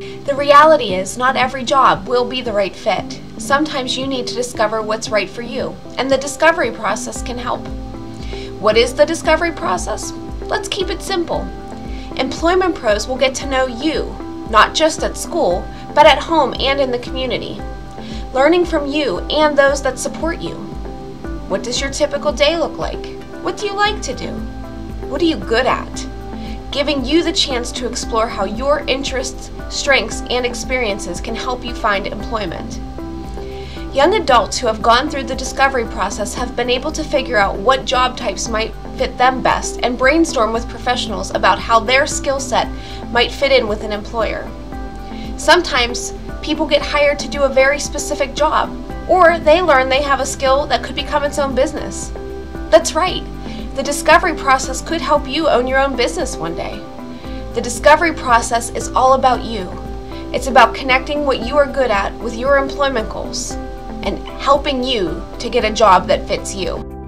The reality is, not every job will be the right fit. Sometimes you need to discover what's right for you, and the discovery process can help. What is the discovery process? Let's keep it simple. Employment pros will get to know you, not just at school, but at home and in the community. Learning from you and those that support you. What does your typical day look like? What do you like to do? What are you good at? Giving you the chance to explore how your interests, strengths, and experiences can help you find employment. Young adults who have gone through the discovery process have been able to figure out what job types might fit them best and brainstorm with professionals about how their skill set might fit in with an employer. Sometimes people get hired to do a very specific job, or they learn they have a skill that could become its own business. That's right, the discovery process could help you own your own business one day. The discovery process is all about you. It's about connecting what you are good at with your employment goals and helping you to get a job that fits you.